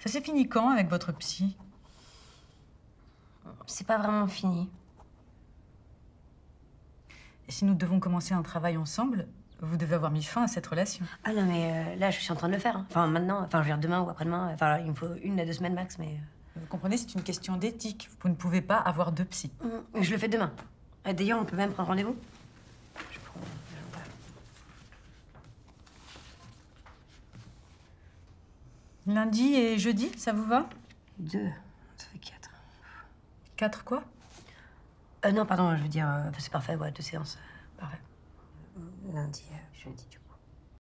Ça s'est fini quand avec votre psy? C'est pas vraiment fini. Et si nous devons commencer un travail ensemble, vous devez avoir mis fin à cette relation. Ah non, mais euh, là, je suis en train de le faire. hein. Enfin, maintenant, enfin, je veux dire demain ou après-demain. Enfin, il me faut une à deux semaines max, mais. Vous comprenez, c'est une question d'éthique. Vous ne pouvez pas avoir deux psys. euh, mm, Je le fais demain. Euh, D'ailleurs, on peut même prendre rendez-vous Lundi et jeudi, ça vous va Deux, ça fait quatre. Quatre quoi Euh, non, pardon, je veux dire, euh, c'est parfait, ouais, deux séances. euh, parfait. Lundi, euh, jeudi, du coup.